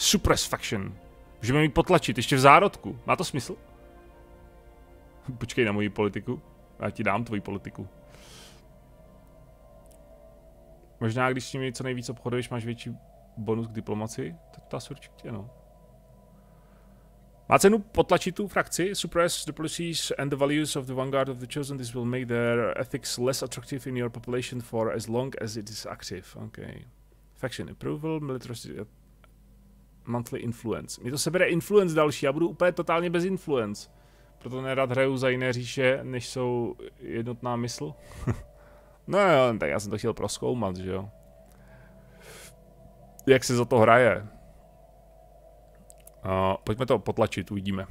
Suppress faction. Můžeme mít potlačit, ještě v zárodku. Má to smysl? Počkej na moji politiku. Já ti dám tvoji politiku. Možná, když s nimi co nejvíc obchoduješ, máš větší bonus k diplomaci? Tak to asi určitě, no. Má cenu potlačit tu frakci, suppress the policies and the values of the vanguard of the chosen. This will make their ethics less attractive in your population for as long as it is active. Okay. Faction approval, military monthly influence. Mě to sebere influence další, já budu úplně totálně bez influence. Proto nerad hraju za jiné říše, než jsou jednotná mysl. no jo, tak já jsem to chtěl proskoumat, že jo. Jak se za to hraje. Uh, pojďme to potlačit, uvidíme.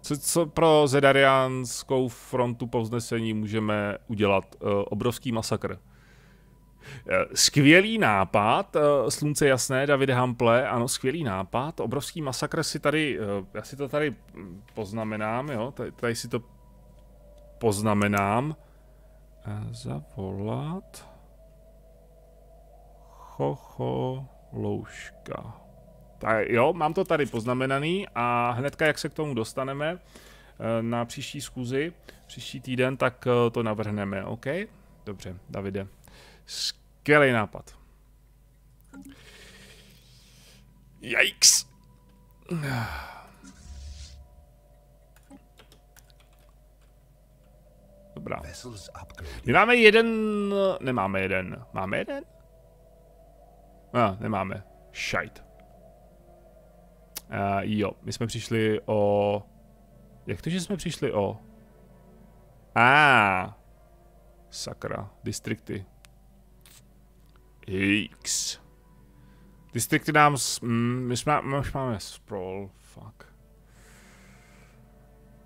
Co, co pro Zedarianskou frontu povznesení můžeme udělat? Uh, obrovský masakr. Uh, skvělý nápad, uh, slunce jasné, David Hample, ano, skvělý nápad, obrovský masakr si tady, uh, já si to tady poznamenám, jo, tady, tady si to poznamenám. Zavolat. Ho, ho loužka. Tak jo, mám to tady poznamenaný a hnedka, jak se k tomu dostaneme eh, na příští schůzi, příští týden, tak eh, to navrhneme, OK? Dobře, Davide. Skvělý nápad. Yikes. Dobrá. My máme jeden... Nemáme jeden. Máme jeden? Ah, nemáme. Shite. Uh, jo, my jsme přišli o... Jak to, že jsme přišli o... A. Ah. Sakra, distrikty. X. Distrikty nám... S... Mm, my, jsme, my už máme sprawl, fuck.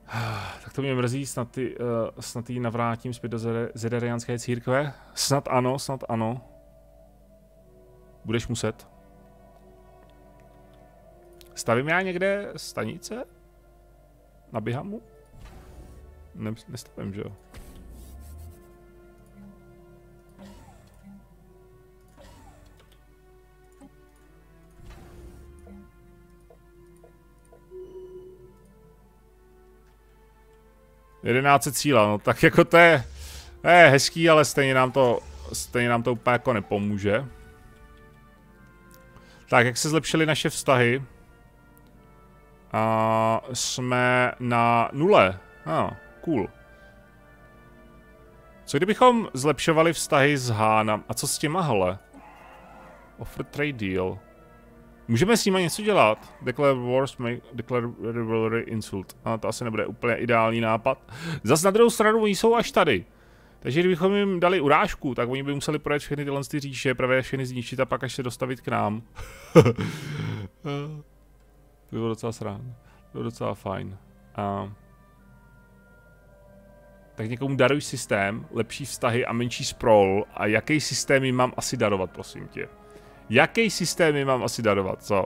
Tak to mě mrzí, snad, ty, uh, snad jí navrátím zpět do zedariánské církve. Snad ano, snad ano. Budeš muset. Stavím já někde stanice? Na Bihamu? Ne, nestavím, že jo? Jedenáct cíla, no tak jako to je, to je hezký, ale stejně nám to, stejně nám to úplně jako nepomůže. Tak, jak se zlepšily naše vztahy? A jsme na nule. Ah, cool. Co kdybychom zlepšovali vztahy s Hánem? A co s těma hele? Offer trade deal. Můžeme s nimi něco dělat. Declare wars, make, declare rivalry insult. A to asi nebude úplně ideální nápad. Zas na druhou stranu, oni jsou až tady. Takže kdybychom jim dali urážku, tak oni by museli projet všechny tyhle ty říše, právě všechny zničit a pak až se dostavit k nám. to bylo docela srán. To bylo docela fajn. A... Tak někomu daruj systém, lepší vztahy a menší sprawl. A jaký systém jim mám asi darovat, prosím tě? Jaký systém jim mám asi darovat, co?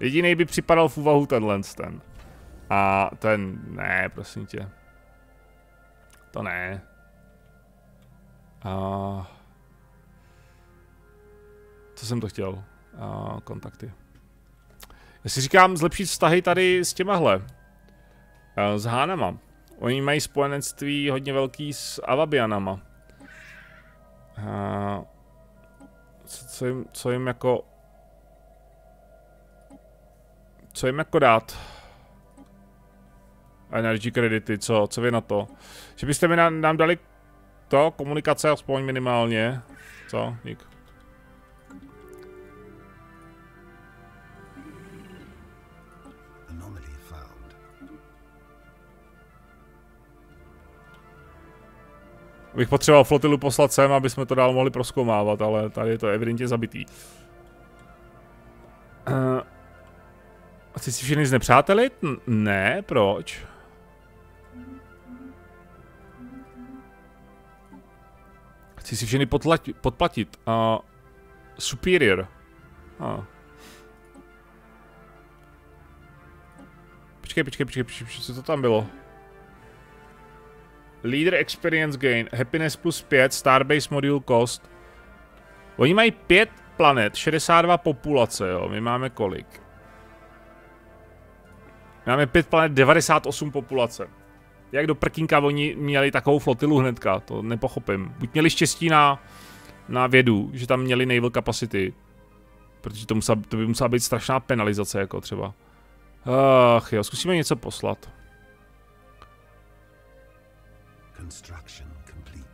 Jediný by připadal v úvahu tenhle ten. A ten, ne, prosím tě. To ne. A... Co jsem to chtěl? A, kontakty. Já si říkám zlepšit vztahy tady s těmahle. A, s Hánama. Oni mají spojenectví hodně velký s Avabianama. A, co, co, jim, co jim jako... Co jim jako dát? Energy kredity, co, co vy na to? Že byste mi nám, nám dali to, komunikace aspoň minimálně. Co, Nik? Bych potřeboval flotilu poslat sem, aby jsme to dál mohli proskoumávat, ale tady je to evidentně zabitý. Uh, chci si všechny znepřátelit? Ne, proč? Chci si všechny podplatit. Uh, superior. Uh. Počkej, počkej, počkej, počkej, co to tam bylo? Leader Experience Gain, Happiness plus 5, Starbase Module Cost. Oni mají 5 planet, 62 populace, jo. My máme kolik? Máme 5 planet, 98 populace. Jak do prkínka oni měli takovou flotilu hnedka, to nepochopím. Buď měli štěstí na, na vědu, že tam měli naval capacity, protože to, musela, to by musela být strašná penalizace, jako třeba. Ach jo, zkusíme něco poslat.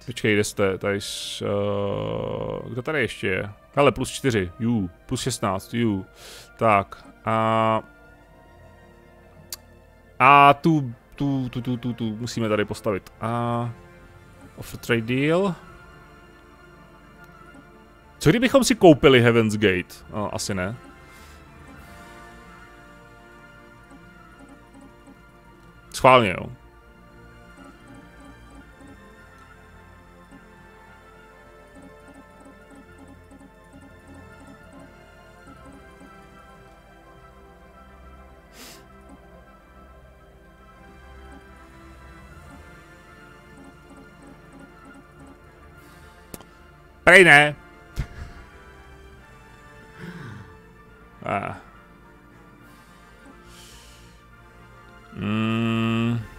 Počkej, kde jste? Tady s, uh, kdo tady ještě je? Hele, plus 4, ju, plus 16, ju. Tak, a... A tu, tu, tu, tu, tu, tu musíme tady postavit. A... Offer trade deal. Co kdybychom si koupili Heaven's Gate? No, asi ne. Schválně, jo. Prej ne. ah. Mm.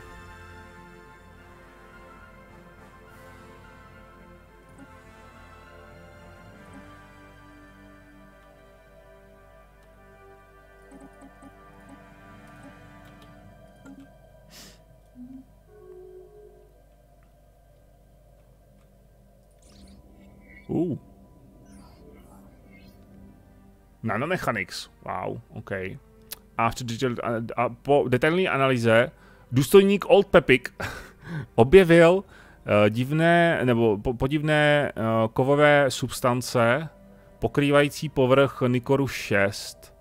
Uh. Nanomechanics. Wow, OK. After detailed, a po detailní analýze důstojník Old Pepik objevil uh, divné, nebo po, podivné uh, kovové substance pokrývající povrch Nikoru 6.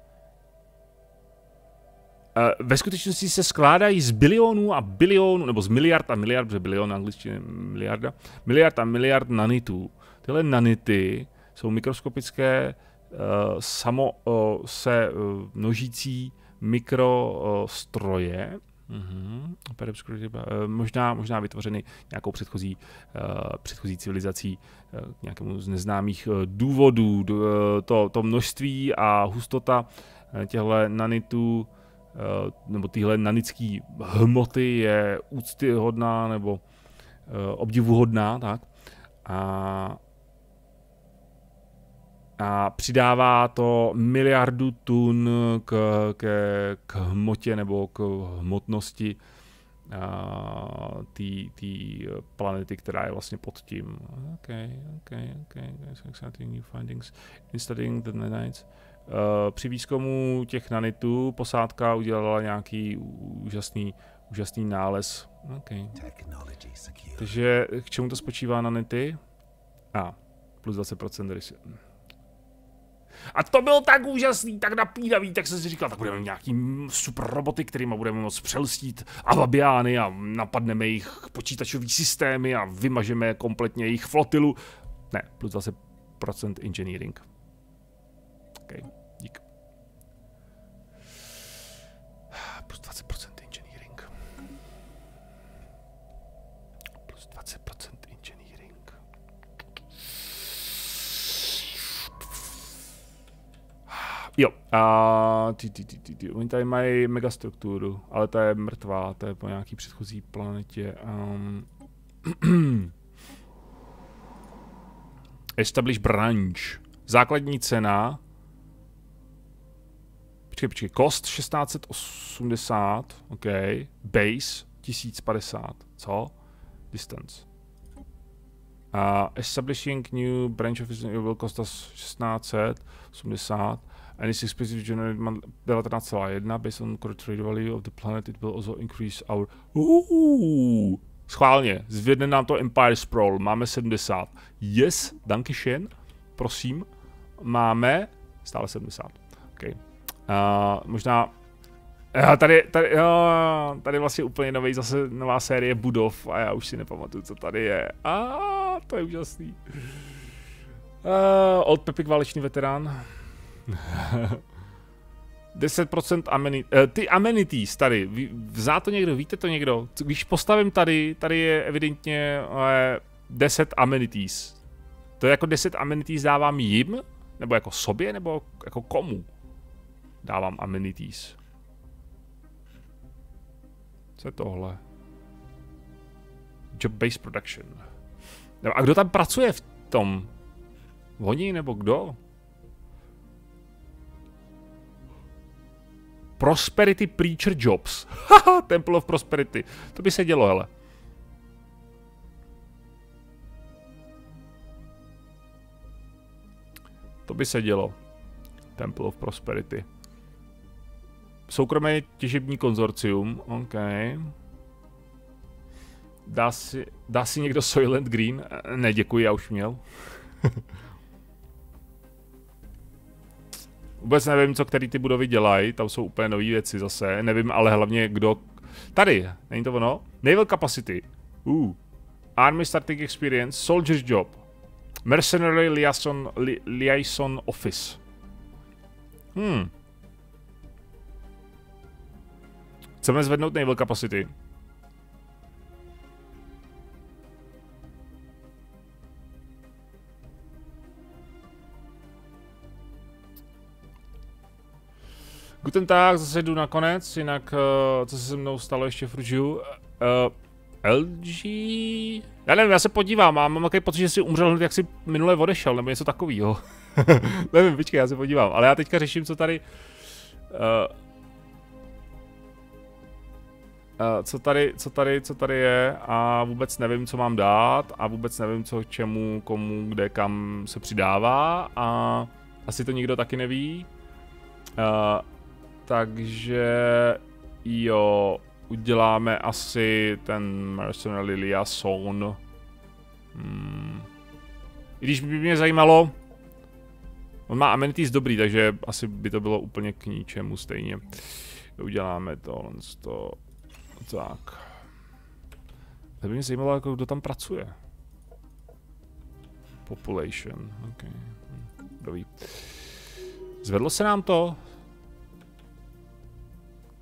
Uh, ve skutečnosti se skládají z bilionů a bilionů, nebo z miliard a miliard, protože bilion angličtiny miliarda, miliard a miliard nanitů. Tyhle nanity jsou mikroskopické, uh, samo uh, se uh, množící mikrostroje, uh-huh. možná, možná vytvořeny nějakou předchozí, uh, předchozí civilizací uh, nějakému z neznámých uh, důvodů. Uh, to, to množství a hustota uh, těchto nanitů uh, nebo tyhle nanické hmoty je úctyhodná nebo uh, obdivuhodná, tak. A a přidává to miliardu tun k, k, k hmotě nebo k hmotnosti té planety, která je vlastně pod tím. Okay, okay, okay. Exciting new findings in studying the nanites. Uh, při výzkumu těch nanitů posádka udělala nějaký úžasný, úžasný nález. Okay. Takže k čemu to spočívá nanity? A, ah, plus 20% a to bylo tak úžasný, tak napínavý, tak jsem si říkal, tak budeme nějaký super roboty, kterými budeme moct přelstít avabiány a napadneme jejich počítačový systémy a vymažeme kompletně jejich flotilu. Ne, plus 20% engineering. OK, Jo, a ty, ty, ty, ty, ty. oni tady mají megastrukturu, ale ta je mrtvá, to je po nějaký předchozí planetě. Um, establish branch. Základní cena. Počkej, počkej, cost 1680, OK. Base 1050, co? Distance. Uh, establishing new branch office will cost us 1680 is expected to generate 19,1 based on current trade value of the planet. It will also increase our... Uh, schválně, zvedne nám to Empire Sprawl, máme 70. Yes, dankeschön, prosím, máme stále 70. OK. Uh, možná Já tady, tady, jo, tady vlastně úplně nový, zase nová série budov a já už si nepamatuju, co tady je. A to je úžasný. Uh, Old Pepik válečný veterán. 10% amenit, uh, ty amenities tady, vzá to někdo, víte to někdo? Když postavím tady, tady je evidentně uh, 10 amenities. To je jako 10 amenities dávám jim? Nebo jako sobě, nebo jako komu dávám amenities? Co je tohle? Job-based production. A kdo tam pracuje v tom? Oni nebo kdo? Prosperity Preacher Jobs. Haha, Temple of Prosperity. To by se dělo, hele. To by se dělo. Temple of Prosperity. Soukromé těžební konzorcium, OK. Dá si, dá si někdo Soylent Green? Ne, děkuji, já už měl. Vůbec nevím, co který ty budovy dělají, tam jsou úplně nové věci zase, nevím ale hlavně kdo... Tady, není to ono? Naval Capacity. Uh. Army Starting Experience, Soldier's Job. Mercenary Liaison, li, liaison Office. Hmm. Chceme zvednout Naval Capacity. Guten Tag, zase jdu nakonec, jinak uh, co se se mnou stalo ještě v Ružiu. Uh, eh, LG... Já nevím, já se podívám, a mám takový pocit, že si umřel hned, jak si minule odešel, nebo něco takového. nevím, počkej, já se podívám, ale já teďka řeším, co tady... Uh, Uh, co tady, co tady, co tady je a vůbec nevím, co mám dát a vůbec nevím, co čemu, komu, kde, kam se přidává a asi to nikdo taky neví. Uh, takže jo, uděláme asi ten Mercenary Liaison. Hmm. I když by mě zajímalo, on má amenities dobrý, takže asi by to bylo úplně k ničemu stejně. Uděláme to, to tak. To by mě zajímalo, jako kdo tam pracuje. Population, ok. Hm, Zvedlo se nám to?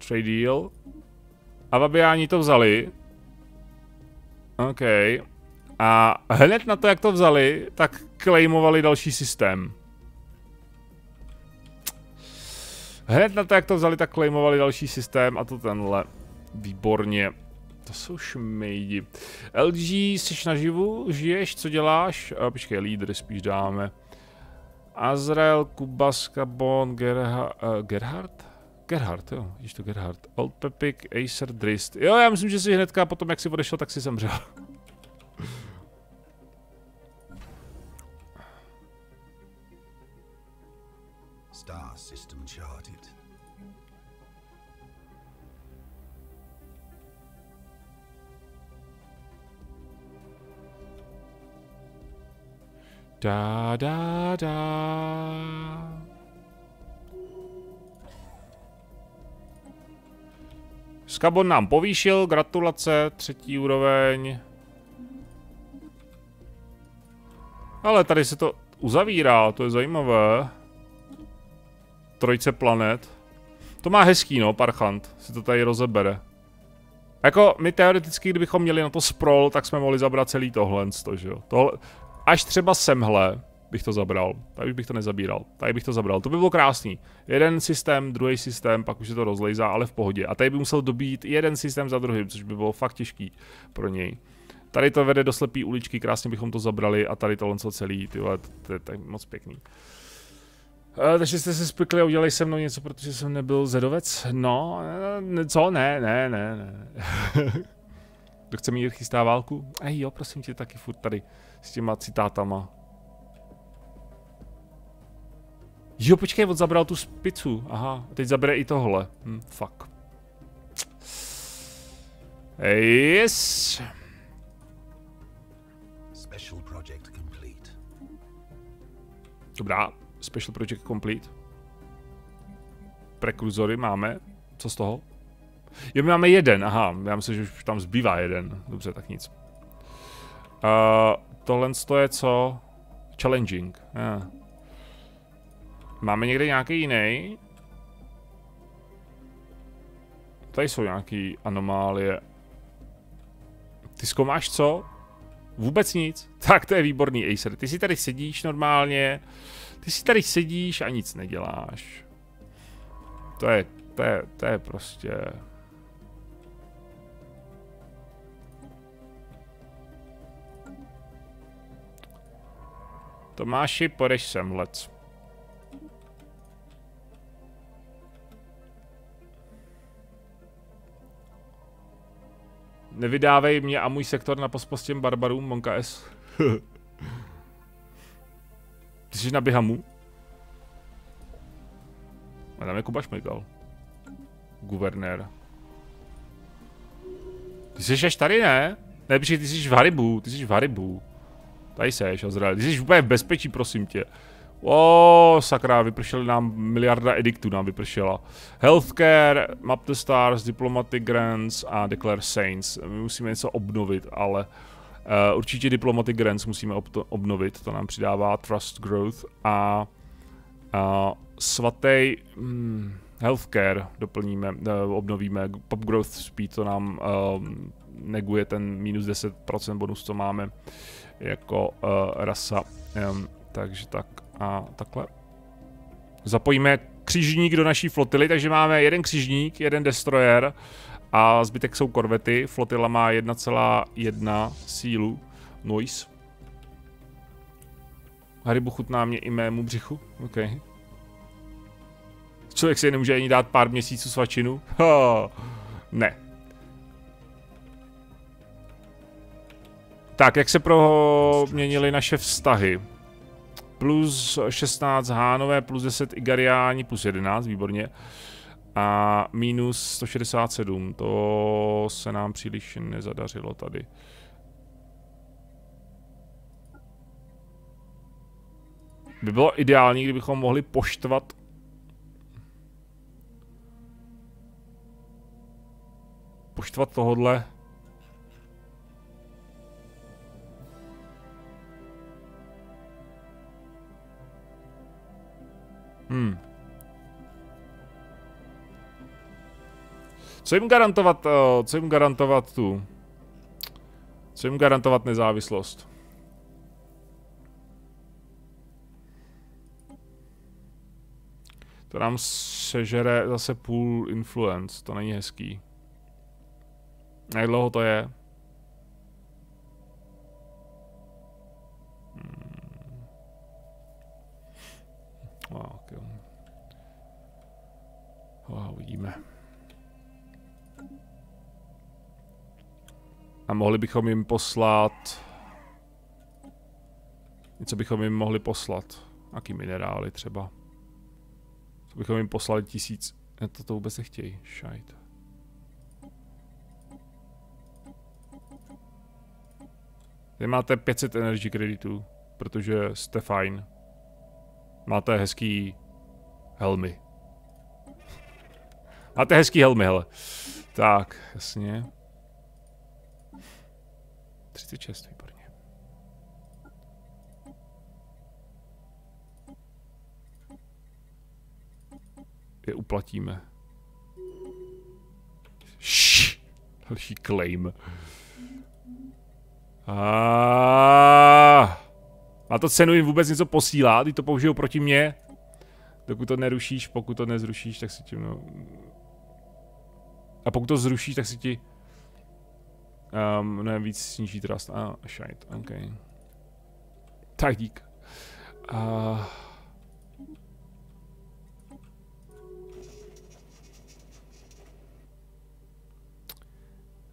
Trade deal. A Vabiáni to vzali. OK. A hned na to, jak to vzali, tak claimovali další systém. Hned na to, jak to vzali, tak claimovali další systém a to tenhle. Výborně. To jsou šmejdi. LG, jsi naživu? Žiješ? Co děláš? A, počkej, lídry spíš dáme. Azrael, Kubaska, Bon, Gerha, uh, Gerhard? Gerhard, jo, vidíš to Gerhard. Old Pepik, Acer, Drist. Jo, já myslím, že si hnedka potom, jak si odešel, tak si zemřel. Star system charted. Da da da. Skabon nám povýšil, gratulace, třetí úroveň. Ale tady se to uzavírá, to je zajímavé. Trojce planet. To má hezký, no, Parchant, si to tady rozebere. Jako, my teoreticky, kdybychom měli na to sprol, tak jsme mohli zabrat celý tohle, že jo. Tohle, až třeba semhle, bych to zabral. Tady bych to nezabíral. Tady bych to zabral. To by bylo krásný. Jeden systém, druhý systém, pak už se to rozlejzá, ale v pohodě. A tady by musel dobít jeden systém za druhým, což by bylo fakt těžký pro něj. Tady to vede do slepý uličky, krásně bychom to zabrali a tady tohle celý, ty vole, to je tak moc pěkný. Uh, takže jste se spikli a udělali se mnou něco, protože jsem nebyl zedovec? No, ne, co? Ne, ne, ne, ne. Kdo chce mít chystá válku? Ej jo, prosím tě, taky furt tady s těma citátama. Jo, počkej, on zabral tu spicu. Aha, teď zabere i tohle. Hm, fuck. Yes. Special project complete. Dobrá, special project complete. Prekruzory máme. Co z toho? Jo, my máme jeden, aha, já myslím, že už tam zbývá jeden. Dobře, tak nic. Uh, tohle je co? Challenging. Yeah. Máme někde nějaký jiný? Tady jsou nějaký anomálie. Ty zkoumáš co? Vůbec nic. Tak to je výborný Acer. Ty si tady sedíš normálně, Ty si tady sedíš a nic neděláš. To je, to je, to je prostě... Tomáši, podeš sem, Nevydávej mě a můj sektor na pospost těm barbarům, Monka S. Ty jsi na Bihamu? A tam je Kuba Šmejkal. Guvernér. Ty jsi až tady, ne? Ne, protože ty jsi v Haribu, ty jsi v Haribu. Tady seš, Azrael. Ty jsi úplně v bezpečí, prosím tě. O, sakra, vypršely nám miliarda ediktů nám vypršela. Healthcare, Map the Stars, Diplomatic Grants a Declare Saints. My musíme něco obnovit, ale uh, určitě Diplomatic Grants musíme ob obnovit, to nám přidává Trust Growth a uh, svatý hmm, Healthcare doplníme, uh, obnovíme, Pop Growth Speed to nám uh, neguje ten minus 10% bonus, co máme jako uh, rasa. Um, takže tak a takhle. Zapojíme křižník do naší flotily, takže máme jeden křižník, jeden destroyer a zbytek jsou korvety. Flotila má 1,1 sílu. Noise. Haribu chutná mě i mému břichu. OK. Člověk si nemůže ani dát pár měsíců svačinu. Ha, ne. Tak, jak se proměnily naše vztahy? Plus 16 Hánové, plus 10 Igariáni, plus 11, výborně. A minus 167, to se nám příliš nezadařilo tady. By bylo ideální, kdybychom mohli poštvat poštvat tohodle Co jim garantovat, uh, co jim garantovat tu? Co jim garantovat nezávislost? To nám sežere zase půl influence, to není hezký. Jak dlouho to je? Tak jo. Oh, uvidíme. A mohli bychom jim poslat... Něco bychom jim mohli poslat. Jaký minerály třeba. Co bychom jim poslali tisíc. Ne, to, to vůbec nechtějí. Šajt. Vy máte 500 energy kreditů, protože jste fajn. Máte hezký helmy. Máte hezký helmy, hele. Tak, jasně. 36, výborně. Je uplatíme. Šš, další claim. Ah. Má to cenu jim vůbec něco posílá, ty to použijou proti mně. Dokud to nerušíš, pokud to nezrušíš, tak si tím no... A pokud to zrušíš, tak si ti... Um, ne, víc sníží trust. A, ah, shit, ok. Tak dík. Uh...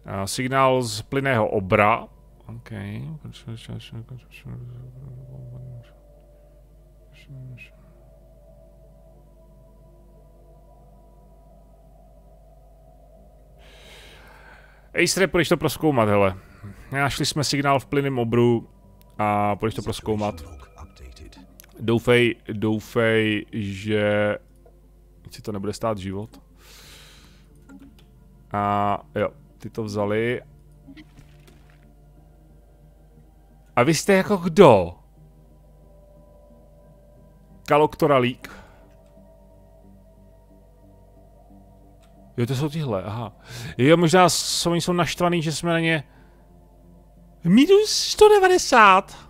Uh, signál z plynného obra. OK. Ace půjdeš to proskoumat, hele. Našli jsme signál v plyném obru a půjdeš to proskoumat. Doufej, doufej, že si to nebude stát život. A jo, ty to vzali. A vy jste jako kdo? Kaloktoralík. Jo, to jsou tyhle, aha. Jo, možná jsou, oni jsou naštvaný, že jsme na ně... Minus 190!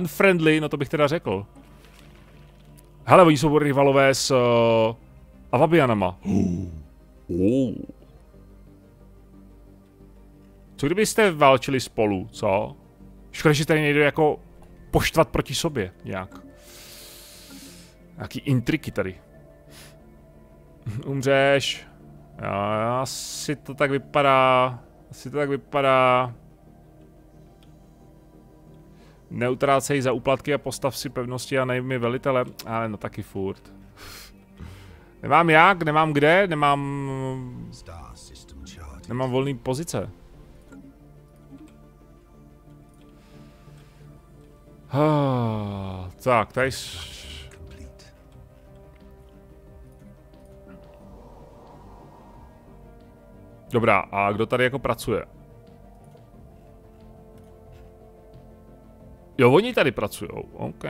Unfriendly, no to bych teda řekl. Hele, oni jsou rivalové s uh, Avabianama. Oh. Co kdybyste válčili spolu, co? Škoda, že tady nejde jako poštvat proti sobě nějak. Nějaký intriky tady. Umřeš. Já, asi to tak vypadá. Asi to tak vypadá. Neutrácej za úplatky a postav si pevnosti a nejmi velitele. Ale no taky furt. Nemám jak, nemám kde, nemám... Nemám volný pozice. tak, tady... Dobrá, a kdo tady jako pracuje? Jo, oni tady pracují, OK.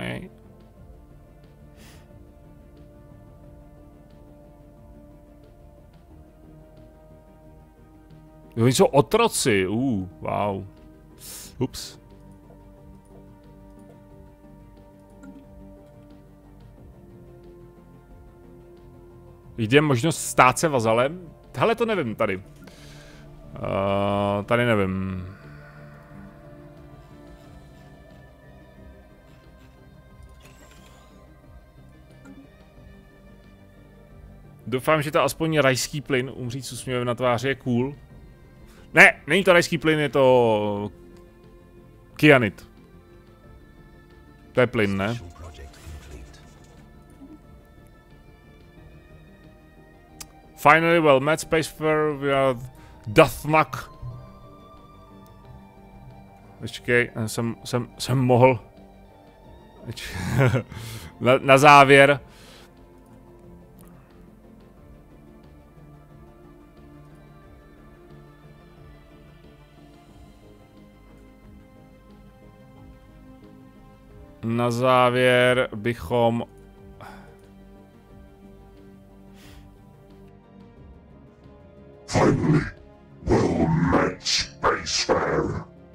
Jo, oni jsou otroci, uh, wow. Ups. Jde možnost stát se vazalem? Hele, to nevím tady. Uh, tady nevím. Doufám, že to aspoň rajský plyn, umřít s úsměvem na tváři je cool. Ne, není to rajský plyn, je to... Kyanit. To je plyn, ne? Finally well met space for we are Dathmak. Počkej, jsem, jsem, jsem mohl. na, na závěr. Na závěr bychom Finally,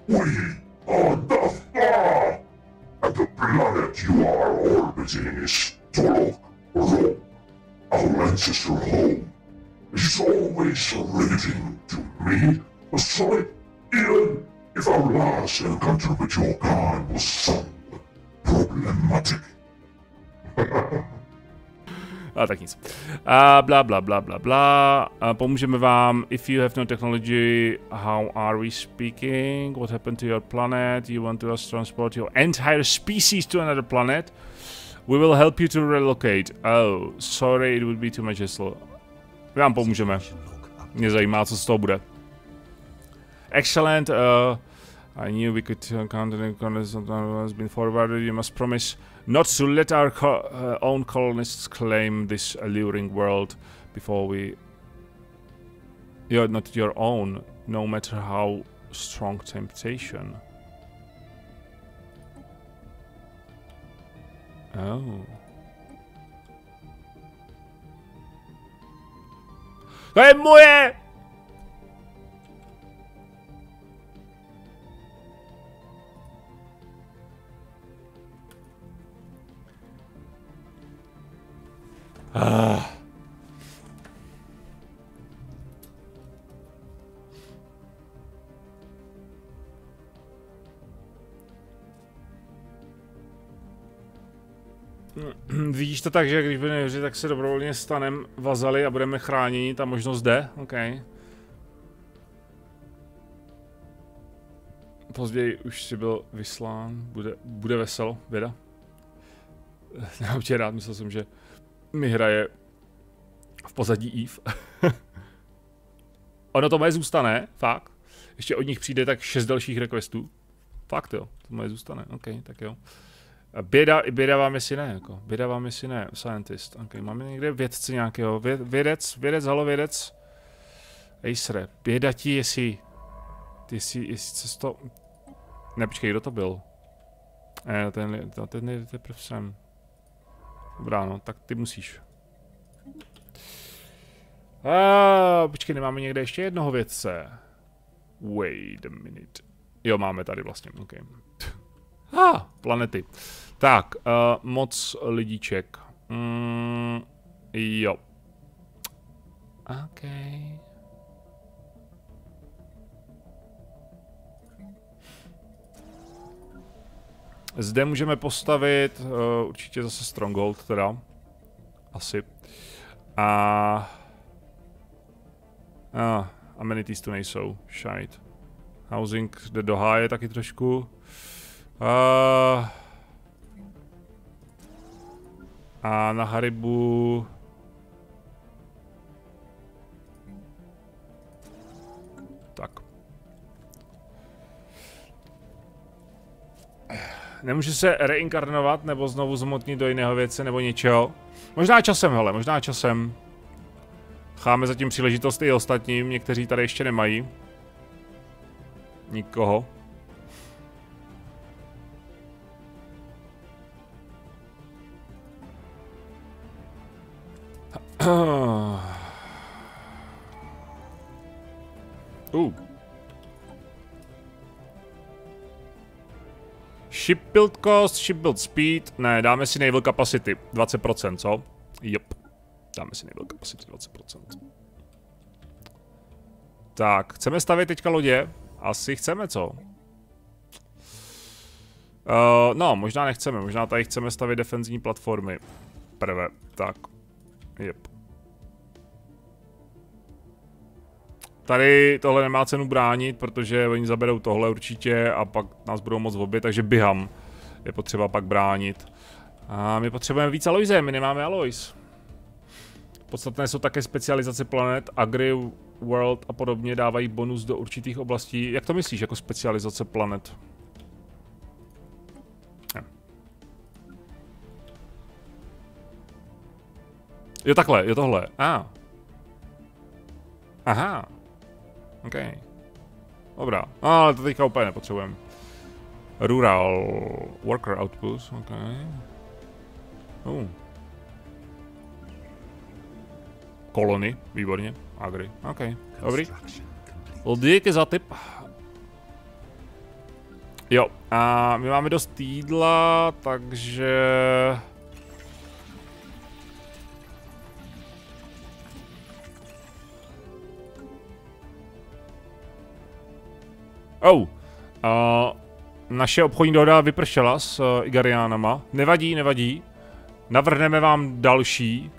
We are the Far, and the planet you are orbiting is Tolok Ro, our ancestral home. It is always riveting A tak nic. A bla bla bla bla bla. A pomůžeme vám. If you have no technology, how are we speaking? What happened to your planet? You want to us transport your entire species to another planet? We will help you to relocate. Oh, sorry, it would be too much hassle. My vám pomůžeme. Mě zajímá, co z toho bude. Excellent. Uh, I knew we could count on has been forwarded. You must promise not to let our co uh, own colonists claim this alluring world before we... You're not your own, no matter how strong temptation. Oh. Je tak, že když budeme věřit, tak se dobrovolně stanem vazali a budeme chráněni, ta možnost jde? OK. Později už si byl vyslán, bude, bude veselo, věda. Já určitě rád, myslel jsem, že mi hraje v pozadí Eve. ono to moje zůstane, fakt. Ještě od nich přijde tak šest dalších requestů. Fakt jo, to moje zůstane, ok, tak jo. Běda, běda vám jestli ne, jako. Běda vám jestli ne, scientist. Ok, máme někde vědce nějakého, Věd, vědec, vědec, halo vědec. Acere, běda ti jestli, jestli, jestli se to... Ne, počkej, kdo to byl? Ne, ten, ten, ten je teprve. Dobrá, no, tak ty musíš. A, počkej, nemáme někde ještě jednoho vědce. Wait a minute. Jo, máme tady vlastně, ok. ah, planety. Tak, uh, moc lidíček. Mm, jo. OK. Zde můžeme postavit uh, určitě zase Stronghold teda. Asi. A... A, amenities tu nejsou. Shite. Housing jde do háje taky trošku. Uh, a na Haribu... Tak. Nemůže se reinkarnovat nebo znovu zmotnit do jiného věce nebo něčeho? Možná časem, hele, možná časem. Cháme zatím příležitost i ostatním, někteří tady ještě nemají. Nikoho. Ship build cost, ship build speed, ne, dáme si naval capacity, 20%, co? Jop. Dáme si naval capacity 20%. Tak, chceme stavět teďka lodě? Asi chceme, co? Uh, no, možná nechceme, možná tady chceme stavět defenzivní platformy. Prvé, tak. Jep. Tady tohle nemá cenu bránit, protože oni zaberou tohle určitě a pak nás budou moc obě, takže běhám. Je potřeba pak bránit. A my potřebujeme víc Aloise, my nemáme Alois. Podstatné jsou také specializace planet, Agri, World a podobně dávají bonus do určitých oblastí. Jak to myslíš jako specializace planet? Ne. Jo takhle, jo tohle. A. Ah. Aha. OK. Dobrá. No, ale to teďka úplně nepotřebujeme. Rural Worker Outpost, OK. Uh. Kolony, výborně. Agri, OK. Dobrý. Díky za tip. Jo, a my máme dost jídla, takže... Oh. Uh, naše obchodní dohoda vypršela s uh, Igariánama. Nevadí, nevadí. Navrhneme vám další.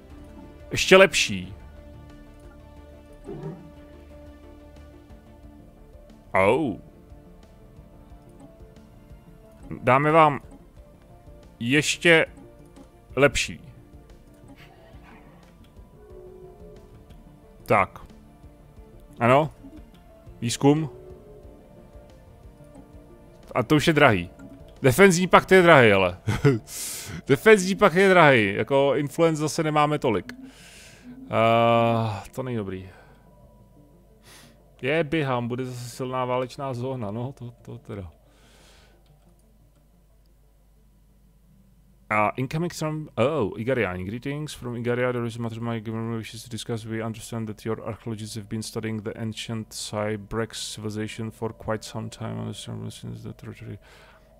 Ještě lepší. Oh. Dáme vám ještě lepší. Tak. Ano. Výzkum. A to už je drahý. Defenzní pakt je drahý, ale. Defenzní pakt je drahý. Jako influence zase nemáme tolik. Uh, to není dobrý. Je, běhám, bude zase silná válečná zóna, no to, to teda. Uh, incoming from oh Igariani greetings from Igaria. There is a matter my government wishes to discuss. We understand that your archaeologists have been studying the ancient Cybrex civilization for quite some time on the territory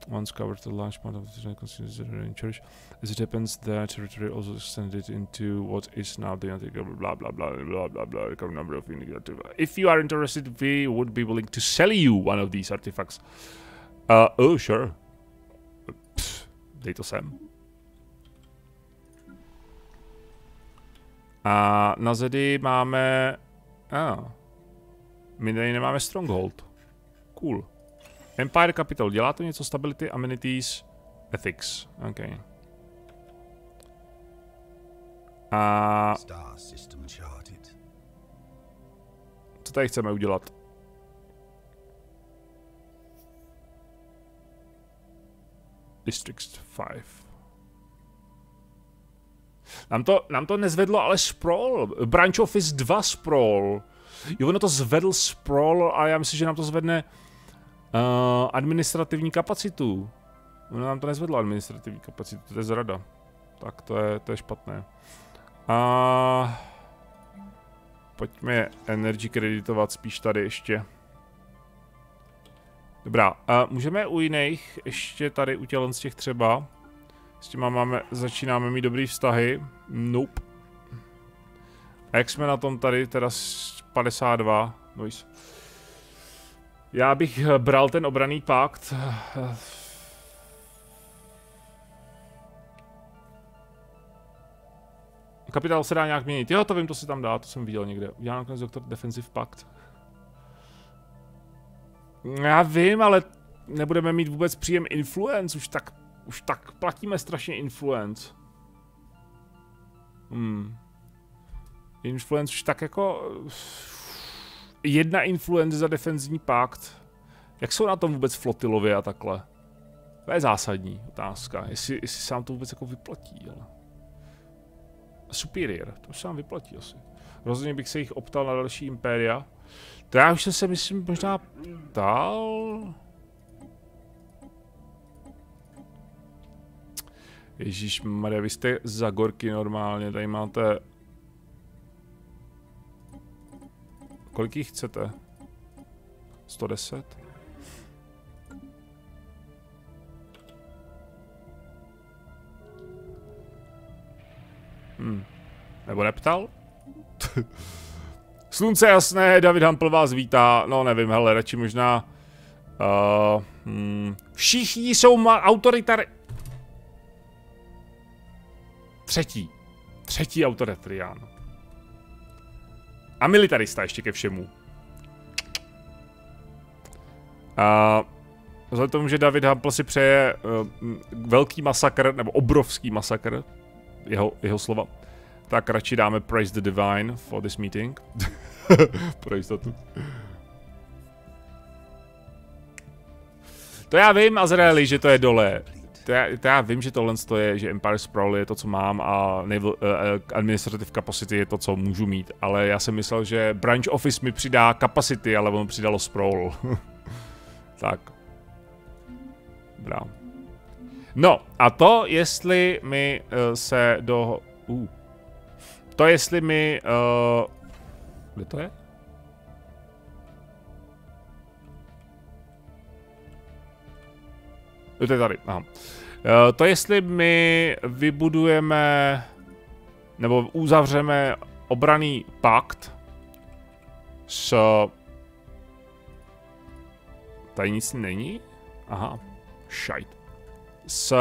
once covered a large part of the considered church. As it happens, the territory also extended into what is now the Antigua, blah blah blah blah blah blah. A number of indicative. If you are interested, we would be willing to sell you one of these artifacts. Uh, oh sure. Pff, dej to A na zedy máme... A. Ah, my tady nemáme Stronghold. Cool. Empire Capital. Dělá to něco? Stability, Amenities, Ethics. OK. A... Co tady chceme udělat? District 5. Nám to, nám to nezvedlo ale sprawl. Branch Office 2 sprawl. Jo, ono to zvedl sprawl a já myslím, že nám to zvedne Uh, administrativní kapacitu. No, nám to nezvedlo administrativní kapacitu, to je zrada. Tak to je, to je špatné. A pojďme energy kreditovat spíš tady ještě. Dobrá, a můžeme u jiných ještě tady u z těch třeba S těma máme, začínáme mít dobrý vztahy. Nope. A jak jsme na tom tady, teda 52, nice. Já bych bral ten obraný pakt. Kapitál se dá nějak měnit. Jo, to vím, to se tam dá, to jsem viděl někde. Udělám nakonec doktor Defensive Pact. Já vím, ale nebudeme mít vůbec příjem influence, už tak, už tak platíme strašně influence. Hmm. Influence už tak jako... Jedna influence za defenzní pakt. Jak jsou na tom vůbec flotilově a takhle? To je zásadní otázka, jestli, jestli se nám to vůbec jako vyplatí, ale... Superior, to se nám vyplatí asi. Rozhodně bych se jich optal na další impéria. To já už jsem se myslím možná ptal. Ježíš Maria, vy jste za gorky normálně, tady máte... Kolik jich chcete? 110? Hmm. Nebo neptal? Slunce jasné, David Hampl vás vítá. No nevím, hele, radši možná... Uh, hmm. Všichni jsou autoritari... Třetí. Třetí autoritarián. A militarista ještě ke všemu. A vzhledem tomu, že David Hampl si přeje uh, velký masakr, nebo obrovský masakr, jeho, jeho slova, tak radši dáme Praise the Divine for this meeting. Pro jistotu. To já vím, Azraeli, že to je dole. To já, to já vím, že tohle je, že Empire Sprawl je to, co mám a Naval, uh, Administrative Capacity je to, co můžu mít. Ale já jsem myslel, že Branch Office mi přidá Capacity, ale on přidalo Sprawl. tak. Dobrá. No, a to, jestli mi uh, se do... Uh, to, jestli mi... Uh, kde to je? To je tady, aha. Uh, to jestli my vybudujeme nebo uzavřeme obraný pakt s... Tady nic není? Aha, šajt. S...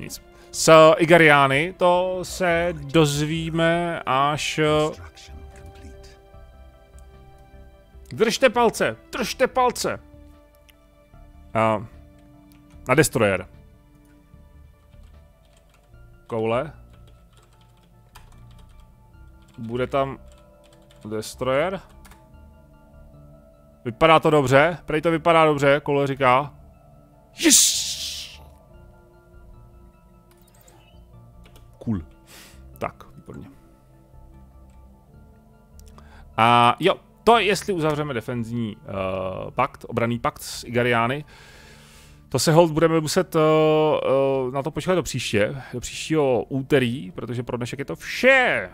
Nic. S Igariány to se dozvíme až... Držte palce, držte palce. Uh, na Destroyer. Koule. Bude tam Destroyer. Vypadá to dobře, prej to vypadá dobře, Koule říká. Yes! Cool. Tak, výborně. A jo, to jestli uzavřeme defenzní uh, pakt, obraný pakt s Igariány, to se hold budeme muset uh, uh, na to počkat do příště, do příštího úterý, protože pro dnešek je to vše.